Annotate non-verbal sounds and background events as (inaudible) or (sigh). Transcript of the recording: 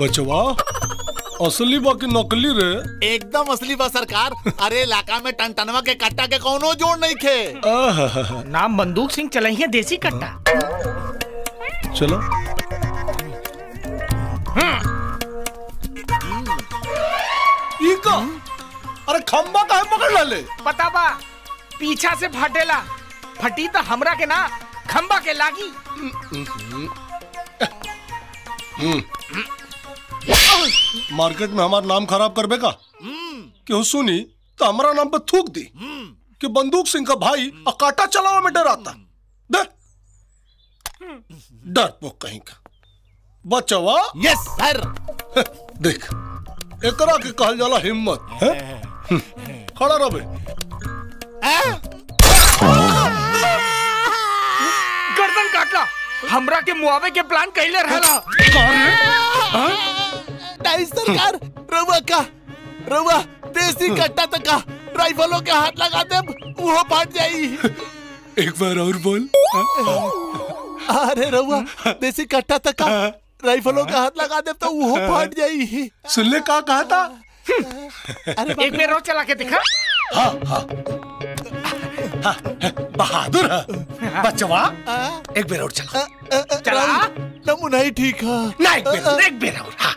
बचवा। असली बाकी नकली रे। एकदम असली बा सरकार। अरे इलाका में टनटनवा के कट्टा के कौनो जोड़ नहीं खे। नाम बंदूक सिंह चलही देसी कट्टा। चलो। ई का अरे खंबा काहे पकड़ लाले पता बा पीछा से फटेला। फटी तो हमरा के ना खंबा के लागी। मार्केट में हमारा नाम खराब कर बेगा क्यों सुनी? तो हमारा नाम पे थूक दी। कि बंदूक सिंह का भाई अकाटा चलावा में डराता। दे डरपोक कहीं का। बचवा। यस सर देख। एकरा के कहल जाला हिम्मत है। खड़ा रहे गर्दन काटला। हमरा के मुआवे के प्लान कैले रहला। नहीं सरकार रउआ का रउआ देसी कट्टा तक का। राइफलों के हाथ लगा दे वो फाट जाई। (laughs) एक बार और बोल। अरे रउआ देसी कट्टा तक का। राइफलों के हाथ लगा दे तो वो फाट जाई। सुन ले का कहा था? अरे एक बेर और चला के दिखा। बहादुर। बचवा। एक बार और चला। चला। नमूना ही ठीक है। नहीं एक बार एक बार और। हाँ।